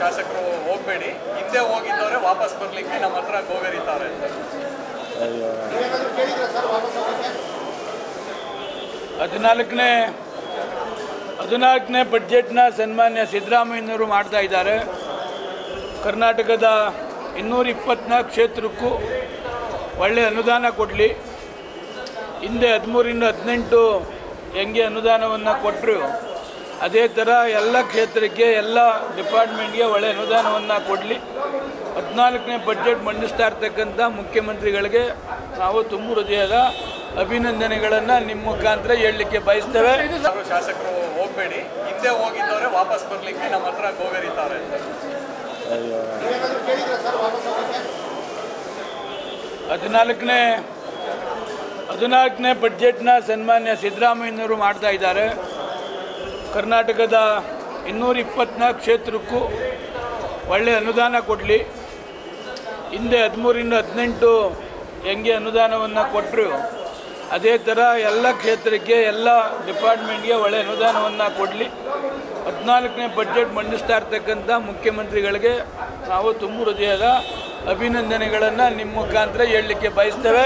ಶಾಸಕರು ಹೋಗ್ಬೇಡಿ. ಹಿಂದೆ ಹೋಗಿದ್ದವ್ರೆ ವಾಪಸ್ ಬರ್ಲಿಕ್ಕೆ ನಮ್ಮ ಹತ್ರ ಗೋಗರಿತಾರೆ ಹದಿನಾಲ್ಕನೇ ಹದಿನಾಲ್ಕನೇ ಬಡ್ಜೆಟ್ನ ಸನ್ಮಾನ್ಯ ಸಿದ್ದರಾಮಯ್ಯನವರು ಮಾಡ್ತಾ ಇದ್ದಾರೆ. ಕರ್ನಾಟಕದ ಇನ್ನೂರ ಇಪ್ಪತ್ನಾಲ್ಕು ಕ್ಷೇತ್ರಕ್ಕೂ ಒಳ್ಳೆಯ ಅನುದಾನ ಕೊಡಲಿ. ಹಿಂದೆ ಹದಿಮೂರಿಂದ ಹದಿನೆಂಟು ಹೆಂಗೆ ಅನುದಾನವನ್ನು ಕೊಟ್ಟರು ಅದೇ ಥರ ಎಲ್ಲ ಕ್ಷೇತ್ರಕ್ಕೆ ಎಲ್ಲ ಡಿಪಾರ್ಟ್ಮೆಂಟ್ಗೆ ಒಳ್ಳೆ ಅನುದಾನವನ್ನು ಕೊಡಲಿ. ಹದಿನಾಲ್ಕನೇ ಬಜೆಟ್ ಮಂಡಿಸ್ತಾ ಇರ್ತಕ್ಕಂಥ ಮುಖ್ಯಮಂತ್ರಿಗಳಿಗೆ ನಾವು ತುಂಬ ಹೃದಯದ ಅಭಿನಂದನೆಗಳನ್ನು ನಿಮ್ಮ ಮುಖಾಂತರ ಹೇಳಲಿಕ್ಕೆ ಬಯಸ್ತೇವೆ. ಶಾಸಕರು ಹೋಗಬೇಡಿ. ಹಿಂದೆ ಹೋಗಿದ್ದವ್ರೆ ವಾಪಸ್ ಬರಲಿಕ್ಕೆ ನಮ್ಮ ಹತ್ರ ಗೋಗರಿತಾರೆ. ಹದಿನಾಲ್ಕನೇ ಹದಿನಾಲ್ಕನೇ ಬಜೆಟ್ನ ಸನ್ಮಾನ್ಯ ಸಿದ್ದರಾಮಯ್ಯನವರು ಮಾಡ್ತಾ ಇದ್ದಾರೆ. ಕರ್ನಾಟಕದ ಇನ್ನೂರ ಇಪ್ಪತ್ನಾಲ್ಕು ಕ್ಷೇತ್ರಕ್ಕೂ ಒಳ್ಳೆಯ ಅನುದಾನ ಕೊಡಲಿ. ಹಿಂದೆ ಹದಿಮೂರಿಂದ ಹದಿನೆಂಟು ಹೆಂಗೆ ಅನುದಾನವನ್ನು ಕೊಟ್ಟರು ಅದೇ ಥರ ಎಲ್ಲ ಕ್ಷೇತ್ರಕ್ಕೆ, ಎಲ್ಲ ಡಿಪಾರ್ಟ್ಮೆಂಟ್ಗೆ ಒಳ್ಳೆ ಅನುದಾನವನ್ನು ಕೊಡಲಿ. ಹದಿನಾಲ್ಕನೇ ಬಜೆಟ್ ಮಂಡಿಸ್ತಾ ಇರ್ತಕ್ಕಂಥ ಮುಖ್ಯಮಂತ್ರಿಗಳಿಗೆ ನಾವು ತುಂಬ ಹೃದಯದ ಅಭಿನಂದನೆಗಳನ್ನು ನಿಮ್ಮ ಮುಖಾಂತರ ಹೇಳಲಿಕ್ಕೆ ಬಯಸ್ತೇವೆ.